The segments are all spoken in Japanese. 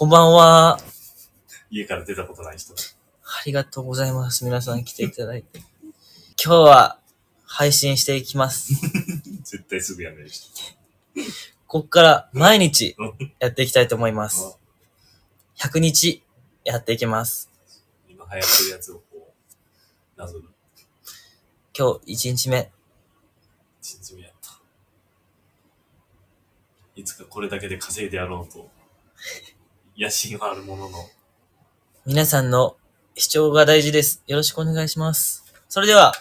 こんばんは。あ家から出たことない人。りがとうございます。皆さん来ていただいて。今日は配信していきます。絶対すぐやめる人。こっから毎日やっていきたいと思います。100日やっていきます。今流行ってるやつをこう、なぞる。今日1日目。一日目やった。いつかこれだけで稼いでやろうと。野心はあるものの。皆さんの視聴が大事です。よろしくお願いします。それでは、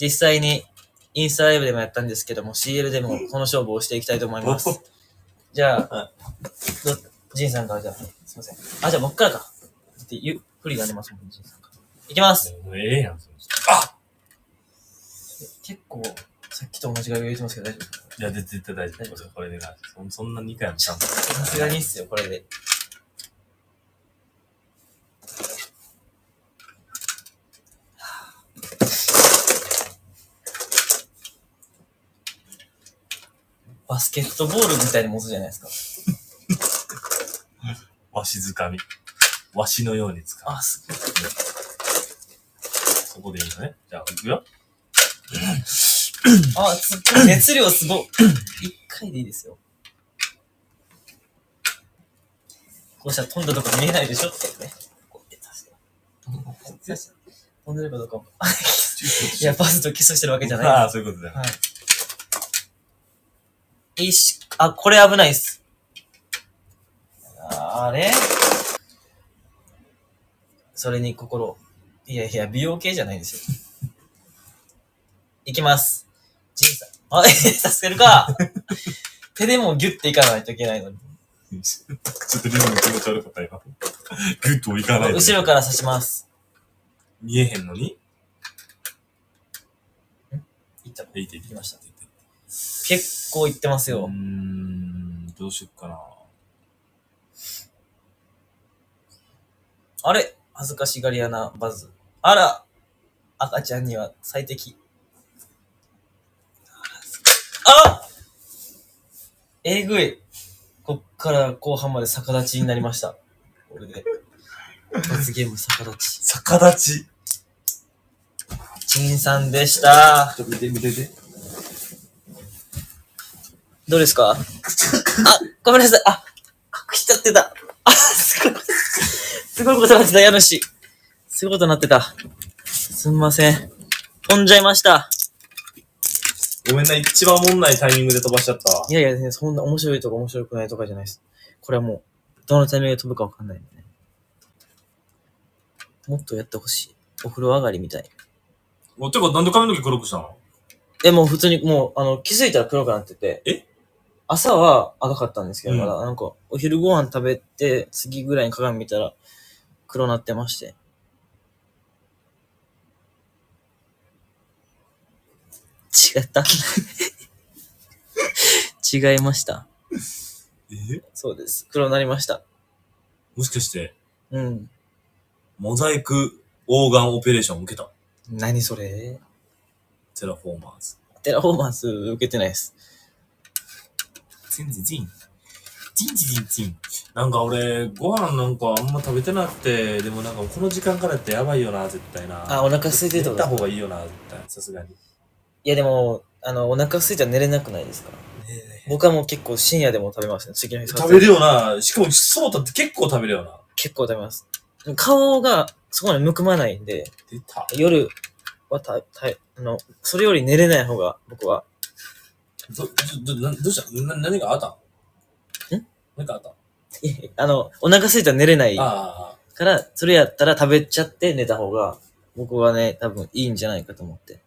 実際にインスタライブでもやったんですけども、CL でもこの勝負をしていきたいと思います。じゃあ、ど、ジンさんからじゃあ、すいません。あ、じゃあ僕からか。だってゆ、不利が出ますもん、ジンさんから。いきます。ええやん、その人あ結構、さっきと同じが言えてますけど大丈夫いや、絶対大丈夫。これでな。そそんな2回もちゃんと。さすがにっすよ、これで。バスケットボールみたいなものじゃないですか。わしづかみ。わしのように使う。あ、すごい。そこでいいのね。じゃあ、いくよ。あ、熱量すごい。一回でいいですよ。こうしたら飛んだとこ見えないでしょってね。こうやって飛んでるかどうかも。いや、パスとキスしてるわけじゃないああ、そういうことだよ。はい。いいし、あ、これ危ないっす。あれ？それに心。いやいや、美容系じゃないですよ。いきます。ジンさん。あ、え、させるか。手でもギュッていかないといけないのに。ちょっとリズム気持ち悪かった今。グッといかないで。後ろから刺します。見えへんのに？いった。いいていいきました結構いってますようー。ん、どうしよっかな。あれ？恥ずかしがり屋なバズ。あら赤ちゃんには最適。あえぐい。こっから後半まで逆立ちになりました。これで。罰ゲーム逆立ち。逆立ち。チンさんでした。ちょっと見て見てて。どうですか？あ、ごめんなさい。あ、隠しちゃってた。あ、すごい。すごいことなってた、家主。すごいことなってた。すんません。飛んじゃいました。ごめんな、一番おもんないタイミングで飛ばしちゃったわ。いやいや、ね、そんな面白いとか面白くないとかじゃないです。これはもう、どのタイミングで飛ぶかわかんないんでね。もっとやってほしい。お風呂上がりみたい。もう、てか、なんで髪の毛黒くしたの？え、もう普通にもう、あの、気づいたら黒くなってて。え？朝は赤かったんですけど、うんまだ、なんか、お昼ご飯食べて、次ぐらいに鏡見たら、黒なってまして。違った違いました。え？そうです。黒なりました。もしかして、うん。モザイクオーガンオペレーション受けた？何それ？テラフォーマーズ。テラフォーマーズ受けてないです。チンチンチン。チンチンチン。なんか俺、ご飯なんかあんま食べてなくて、でもなんかこの時間からやってやばいよな、絶対な。あ、お腹空いてると寝た方がいいよな、絶対。さすがに。いやでも、あの、お腹空いたら寝れなくないですか？僕はもう結構深夜でも食べますね。次の日食べるよな。しかも、そうだって結構食べるよな。結構食べます。顔がそこまでむくまないんで。夜はた、た、あの、それより寝れない方が僕は。ど、ど、ど、などうした？な、何があった？ん？何かあった？あの、お腹空いたら寝れないか。ら、それやったら食べちゃって寝た方が、僕はね、多分いいんじゃないかと思って。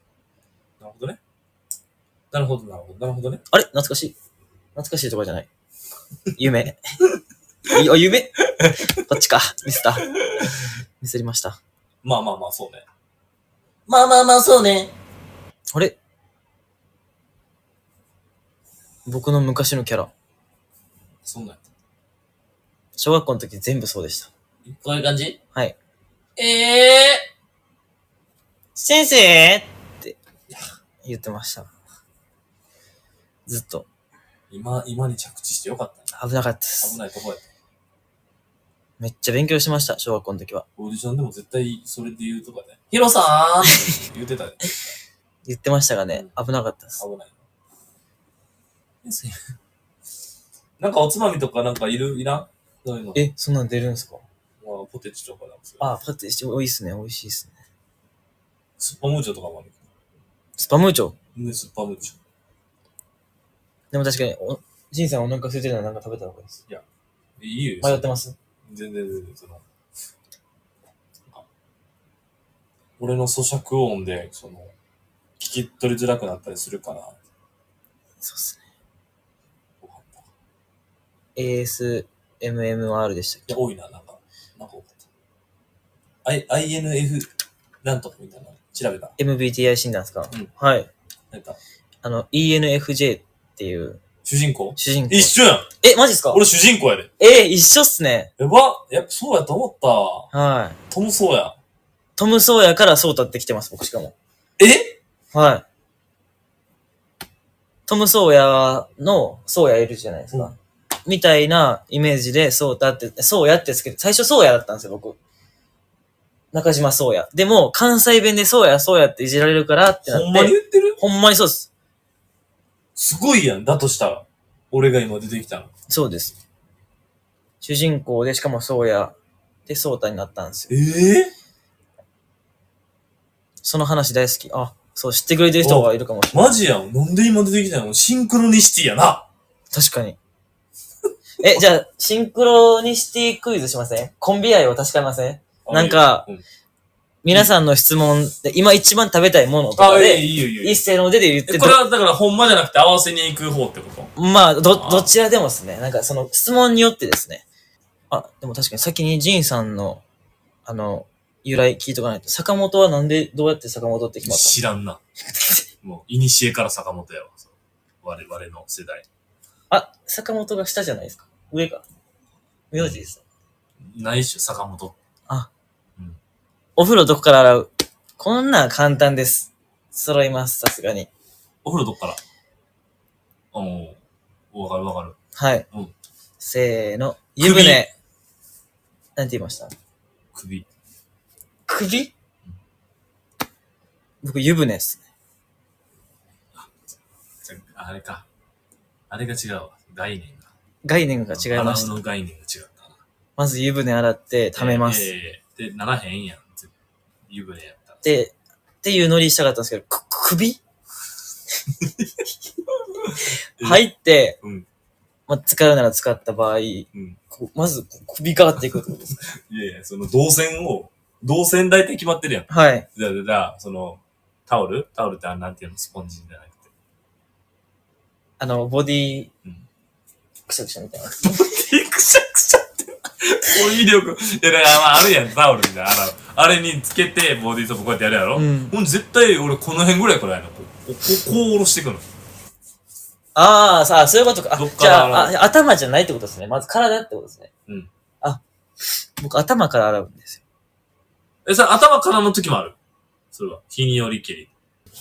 なるほどね。なるほど、なるほど、ね。あれ？懐かしい。懐かしいとかじゃない。夢。いあ、夢？こっちか。ミスった。ミスりました。まあまあまあ、そうね。まあまあまあ、そうね。あれ？僕の昔のキャラ。そんなん小学校の時全部そうでした。こういう感じ？はい。ええ先生って言ってました。ずっと。今、今に着地してよかったね。危なかったです危。ないとこやった。めっちゃ勉強しました、小学校の時は。オーディションでも絶対それで言うとかね。ヒロさーんって言ってたで。言ってましたがね、危なかったです。危ない。なんかおつまみとかなんかいる？いらん？そういうの。え、そんなん出るんですか？まあ、ポテチとかなんあ、パティシ、おいいっすね、美味しいっすね。スッパムーチョとかもある。スパムーチョ？ね、スッパムーチョ。でも確かに、お、ジンさんお腹空いてるならなんか食べた方がいいです。いいよ。迷ってます？全然全然、その、俺の咀嚼音で、その、聞き取りづらくなったりするから、そうっすね。ご飯とか ASMMR でしたっいけや多いな、なんか、なんか多かった。I、INF なんとかみたいなの調べた。?MBTI 診断ですか？うんはい。なんか、あの、ENFJ っていう主人公？主人公。一緒やんえ、マジっすか？俺主人公やで。え一緒っすね。やばやっぱそうやと思った。はい。トムそうや。トム・ソーヤからソータって来てます、僕しかも。え？はい。トム・ソーヤの、ソーヤいるじゃないですか。うんみたいなイメージで、ソータって、ソーヤってつけて、最初ソーヤだったんですよ、僕。中島ソーヤ。でも、関西弁でソーヤ、ソーヤっていじられるからってなって。ほんまに言ってる？ほんまにそうです。すごいやん。だとしたら。俺が今出てきたの。そうです。主人公で、しかもソーヤでソータになったんですよ。ええ？その話大好き。あ、そう、知ってくれてる人がいるかもしれない。マジやん。なんで今出てきたの？シンクロニシティやな。確かに。え、じゃあ、シンクロニシティクイズしません？コンビ愛を確かめません？なんかうん皆さんの質問で、今一番食べたいものとかあ、えで、いいよいいよいいよ一斉の腕で言ってえこれはだからほんまじゃなくて合わせに行く方ってこと？まあ、ど、あーどちらでもですね。なんかその質問によってですね。あ、でも確かに先にジンさんの、あの、由来聞いとかないと。坂本はなんで、どうやって坂本って決まった知らんな。もう、いにしえから坂本やわ。そう我々の世代。あ、坂本が下じゃないですか。上か。名字です。ないっしょ、坂本。お風呂どこから洗う？こんなん簡単です。揃います、さすがに。お風呂どっから？おおわかるわかる。はい。うんせーの。湯船。なんて言いました？首。首？僕、湯船っすね。じゃあれか。あれが違うわ。概念が。概念が違いました。の概念が違ったな。まず湯船洗って溜めます。ええで、ならへんやん。ぜ湯船やったら。で、っていうノリしたかったんですけど、く、首？え 入って、うん。まあ、使うなら使った場合、うん。まず首からっていくってことですか？いやいや、その動線を、動線大体決まってるやん。はい。じゃあ、じゃあ、その、タオル？タオルってあなんていうのスポンジじゃなくて。あの、ボディうん。くしゃくしゃみたいな。くしゃくしゃって。こういう威力。いや、だから、まあ、あるやん、タオルみたいな。あの、あれにつけて、ボディーソープこうやってやるやろ？うんほんで絶対、俺、この辺ぐらいからやな。こう、こう、こう下ろしていくの。ああ、さあ、そういうことか。あじゃああ、頭じゃないってことですね。まず体ってことですね。うん。あ、僕頭から洗うんですよ。え、さ、頭からの時もある？それは。日によりけり。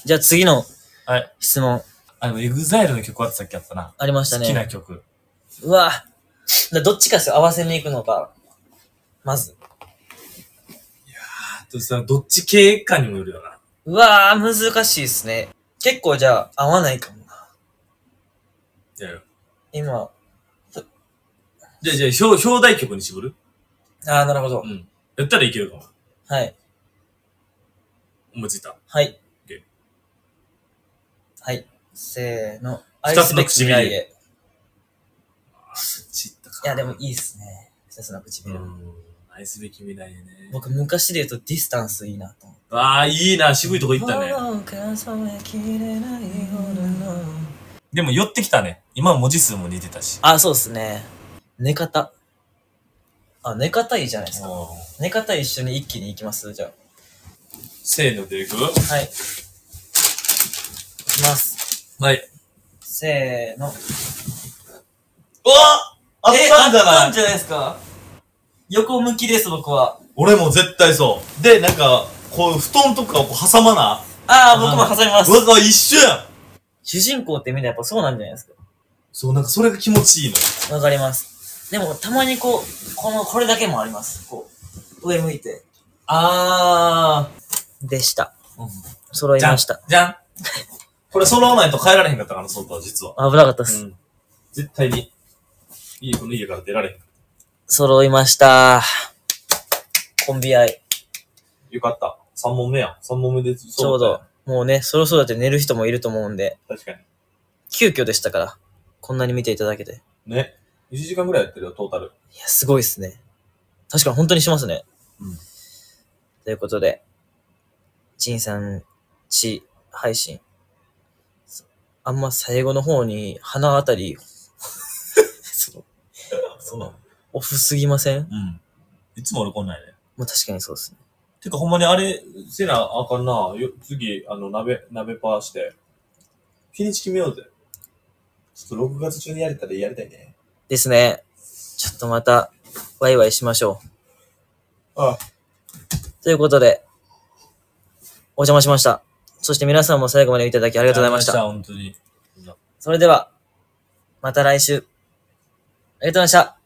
じゃあ次のはい。質問あの、エグザイルの曲はってさっきあったな。ありました好きなね。曲。うわだどっちかですよ。合わせに行くのか。まず。あとさ、どっち系かにもよるよな。うわー、難しいですね。結構じゃあ、合わないかもな。いやいや今。じゃあ、じゃあ、表、表題曲に絞る？あー、なるほどう。ん。やったらいけるかも。はい。思いついた。はい。OK はい。せーの。二つの愛すべき未来唇へ。あ、そっち行ったか。いや、でもいいっすね。二つのう唇。ん。愛すべき未来へね。僕、昔で言うとディスタンスいいなと思って。ああ、いいな。渋いとこ行ったね。でも寄ってきたね。今は文字数も似てたし。あ、そうっすね。寝方。あ、寝方いいじゃないですか。うん寝方一緒に一気に行きます？じゃせーのでいくあ。はい。いきます。はい。せーの。うわあっえたんじゃない？あったんじゃないですか？横向きです、僕は。俺も絶対そう。で、なんか、こう、布団とかをこう挟まな。ああ、僕も挟みます。うわ、一緒やん。主人公ってみんなやっぱそうなんじゃないですか。そう、なんかそれが気持ちいいのよ。わかります。でも、たまにこう、この、これだけもあります。こう、上向いて、あでした。ー。うん揃いました。じゃんこれ揃わないと帰られへんかったから、外は実は。危なかったです。うん。絶対に、いいこの家から出られへん。揃いました。コンビ愛。よかった。3問目や。3問目でちょうど。、もうね、そろそろだって寝る人もいると思うんで、確かに。急遽でしたから、こんなに見ていただけて。ね。1時間ぐらいやってるよ、トータル。いや、すごいですね。確かに本当にしますね。うん。ということで、ジンさんち配信。あんま最後の方に鼻あたり、その、その、オフすぎません？うん。いつも俺こんなんやね。まあ確かにそうですね。てかほんまにあれ、せなあかんな。よ次、あの、鍋、鍋パーして。日にち決めようぜ。ちょっと6月中にやれたらやりたいね。ですね。ちょっとまた、ワイワイしましょああ。う。ということで、お邪魔しました。そして皆さんも最後までいただきあありがとうございました。本当に。それでは、また来週。ありがとうございました。